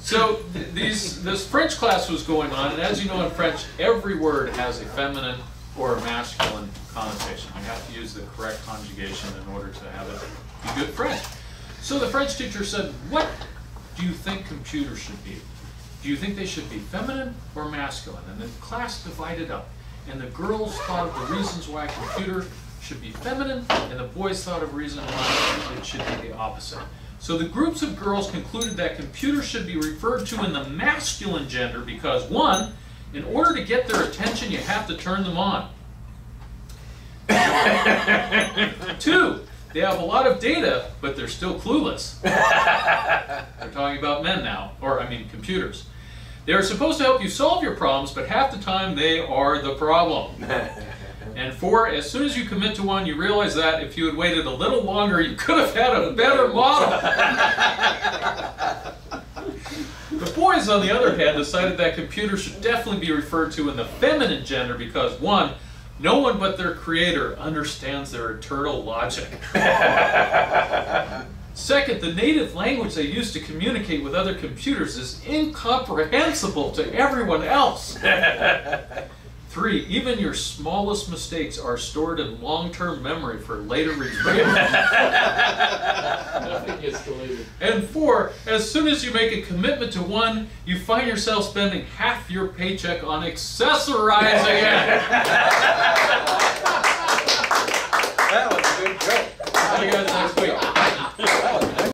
So th- these this French class was going on, and as you know in French, every word has a feminine or a masculine connotation. You have to use the correct conjugation in order to have it be good French. So the French teacher said, "What do you think computers should be? Do you think they should be feminine or masculine?" And the class divided up, and the girls thought of the reasons why a computer should be feminine, and the boys thought of reasons why it should be the opposite. So the groups of girls concluded that computers should be referred to in the masculine gender because one, in order to get their attention, you have to turn them on. Two, they have a lot of data, but they're still clueless. they're talking about men now, or I mean computers. They are supposed to help you solve your problems, but half the time they are the problem. And four, as soon as you commit to one, you realize that if you had waited a little longer, you could have had a better model. the boys, on the other hand, decided that computers should definitely be referred to in the feminine gender because, one, no one but their creator understands their eternal logic. Second, the native language they use to communicate with other computers is incomprehensible to everyone else. Three, even your smallest mistakes are stored in long-term memory for later retrieval. Nothing gets deleted. and four, as soon as you make a commitment to one, you find yourself spending half your paycheck on accessorizing it. That was a good joke.